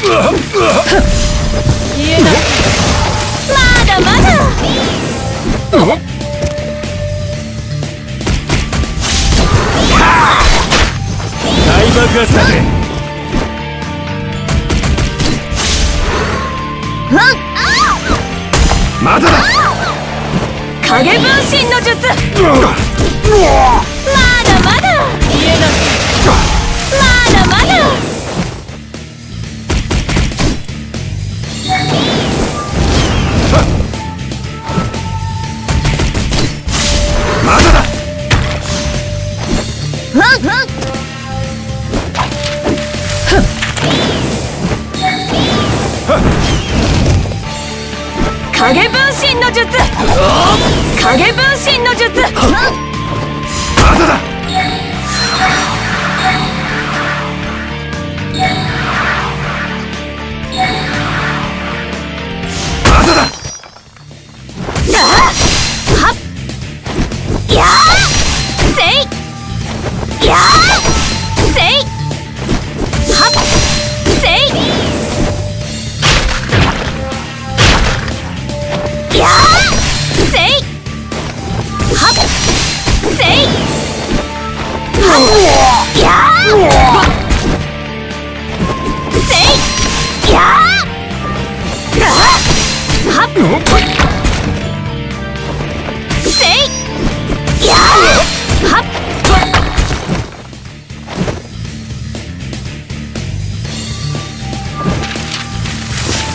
消えないまだまだ。大爆発だぜまだだ影分身の術影分身の術影分身の術まだだ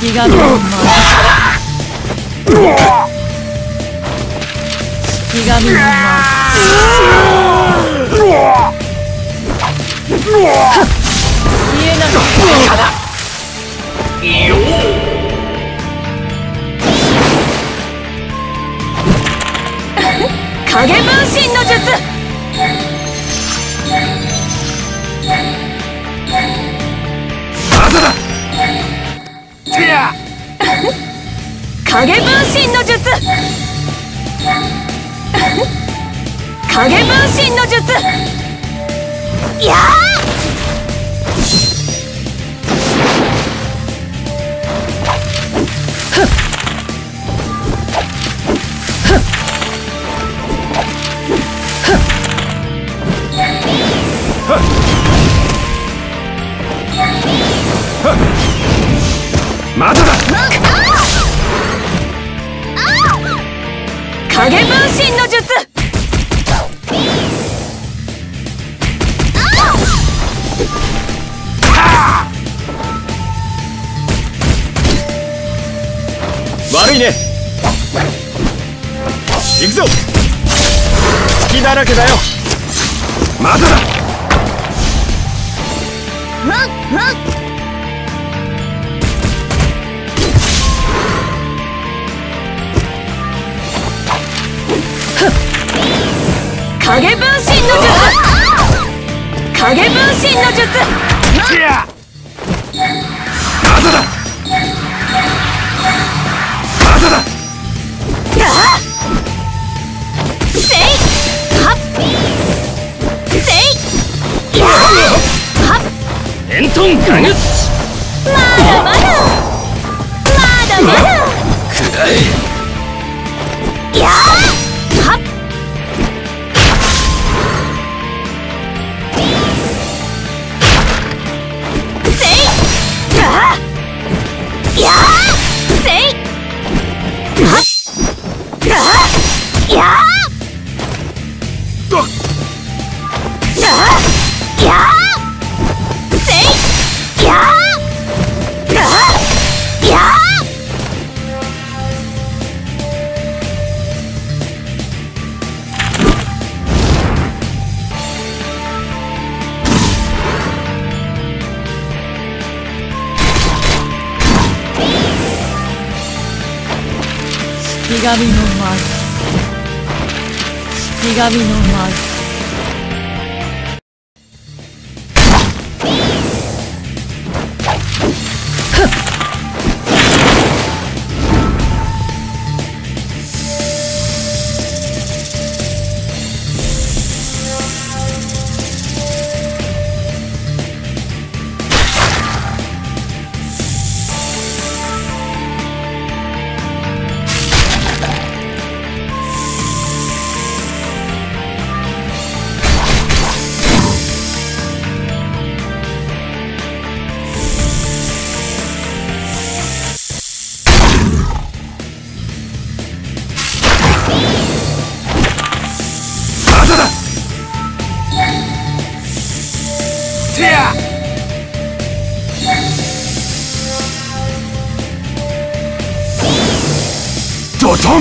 気がのま気がのま消えない影分身の術。まだ。だてや影分身の術。影分身の術。やま影分身の術。悪いね。行くぞ。隙だらけだよ。まだ。だ影分身の術。影分身の術。まだだ。まだ。だ。せい。はっ。せい。や。はっ。エントンガグスまだまだ。まだまだ。くらえや。は神の舞式神の舞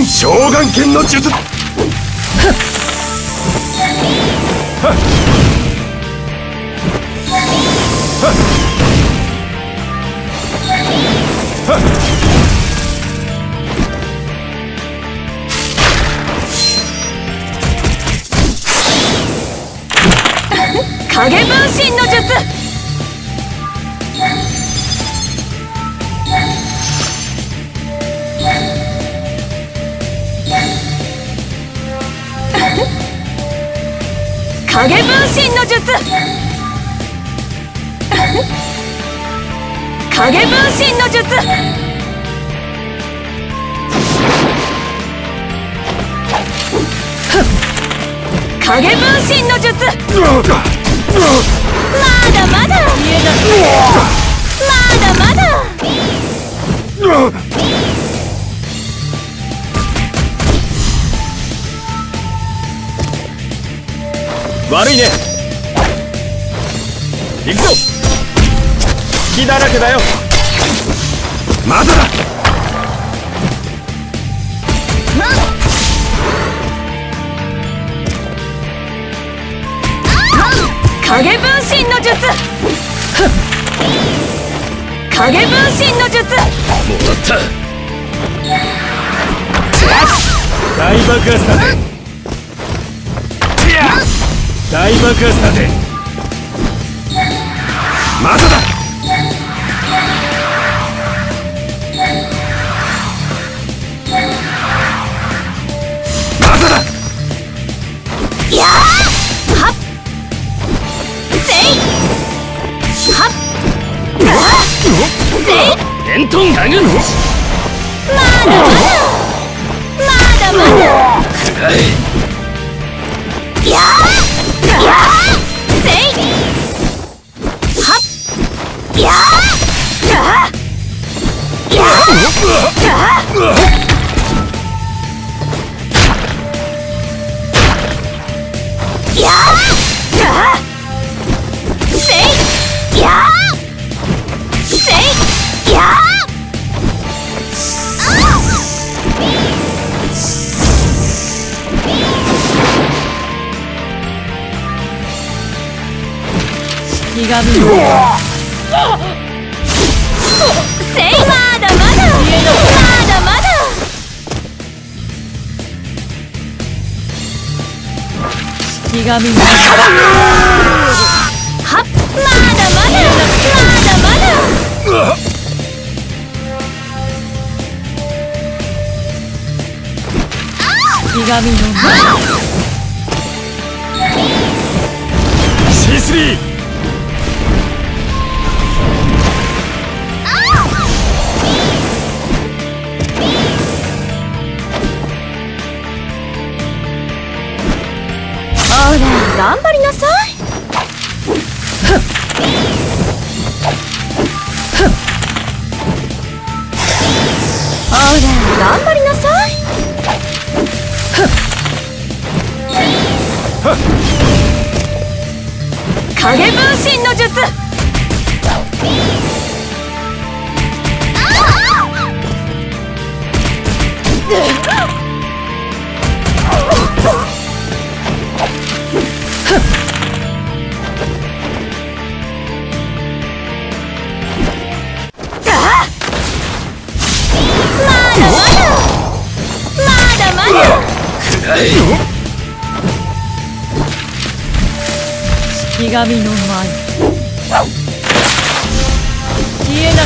召喚剣の術影分身の術。影分身の術。影分身の術。影分身の術。まだまだ。まだまだ悪いね。行くぞ。隙だらけだよ。まだだ。影分身の術。影分身の術。もらった。大爆発だぜ大爆発だぜ。まだだ。まだだ。やーはっ。せい。はっ。あせい。エントンハグまだまだまだまだやーやー式神のーせいまだまだまだまだ式神のはっまだまだまだまだ式神の舞 C3 なさい。ほら頑張りなさい。影分身の術。あ。神の舞消えな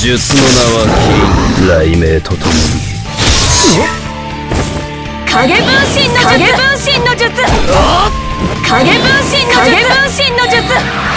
術の名は金。雷鳴とともに。影分身の術影分身の術。影分身の術。影分身の術